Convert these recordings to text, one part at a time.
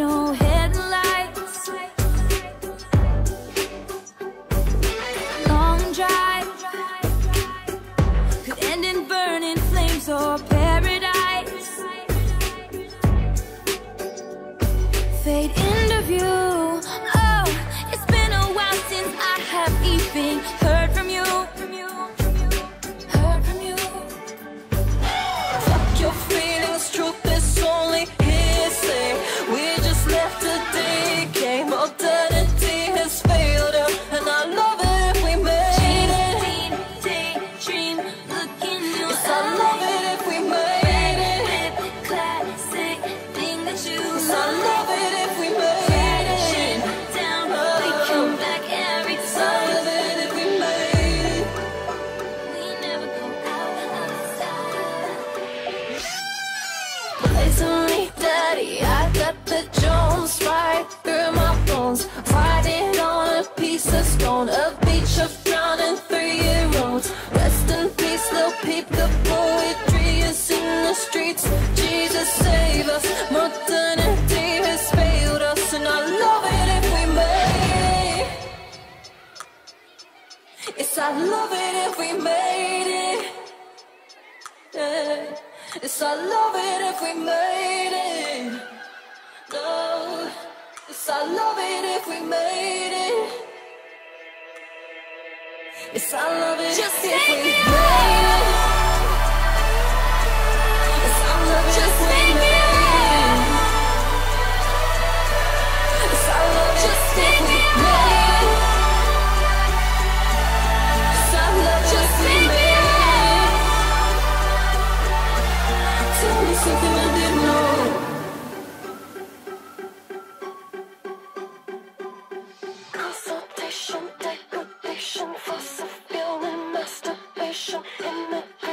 no headlights. Long could end in burning flames or paradise. Fade into view. Oh, it's been a while since I have even heard. I love it if we made it. Yeah. Yes, I love it if we made it. No. Yes, I love it if we made it. Yes, I love it Just if we made it.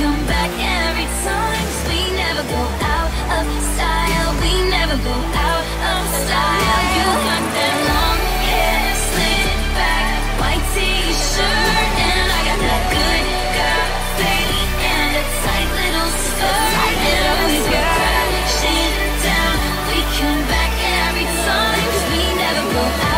come back every time. We never go out of style. We never go out of style. You got that long hair, slit back, white t-shirt, and I got that good girl fade and a tight little skirt. And we go crashing down. We come back every time. We never go out.